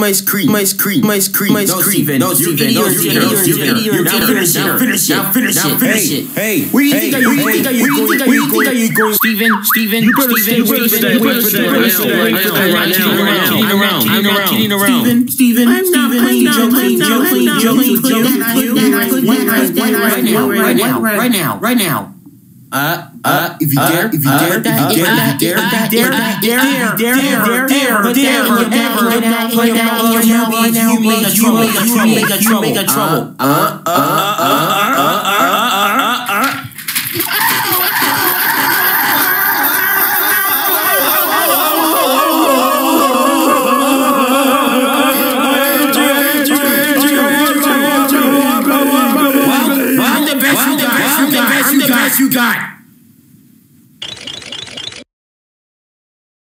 my screen, my screen, my screen, my No. Steven. No, Steven. No, Steven. No, Steven. Now finish it. Now finish it. Now finish it. Finish it. Hey, Where you hey, think are you? Where you think are you going? Where you think are you going? Steven, Steven, You better stay, Steven, you better Steven, stay, you you better better stay stay, right right now, now, right right now, now, I'm right not now, kidding right around. now, I'm right not now, kidding I'm not around. kidding around. Steven, Steven, I'm not Steven, playing, Joe, I'm clean, not Joe, clean, playing, Joe, I'm clean, not Joe, playing, clean, I'm not right playing, now, I'm not right now, playing, right now, I'm not right now, right now. Uh, uh, if you Uh, dare, if you uh, dare, if you uh, dare, uh, if you dare, uh, if you dare, dare, dare, dare, dare, dare, put that in your mouth right now, right now, in your mouth right now, you make a trouble, you make a trouble, you make a trouble. uh, uh, uh, uh, you got.